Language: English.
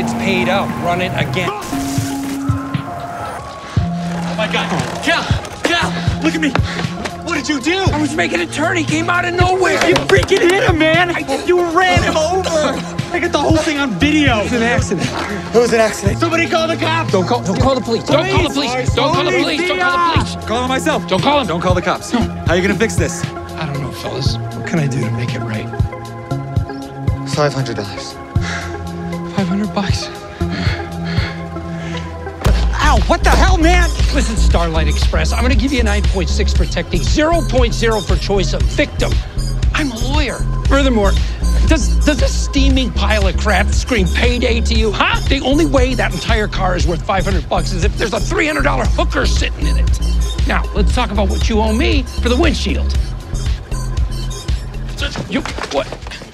It's paid out. Run it again. Oh my God. Cal! Cal! Look at me! What did you do? I was making a turn. He came out of nowhere. You freaking hit him, man! You ran him over! I got the whole thing on video! It was an accident. It was an accident. Somebody call the cops! Don't call. Don't call the police. Don't call the police. Don't call the police. Don't call the police. Call him myself. Don't call him. Don't call the cops. How are you gonna fix this? I don't know, fellas. What can I do to make it right? Five hundred dollars. Five hundred bucks. Ow! What the hell, man? Listen, Starlight Express. I'm gonna give you a 9.6 for technique, 0.0 for choice of victim. I'm a lawyer. Furthermore, does does this steaming pile of crap scream payday to you? Huh? The only way that entire car is worth 500 bucks is if there's a $300 hooker sitting in it. Now, let's talk about what you owe me for the windshield. You what?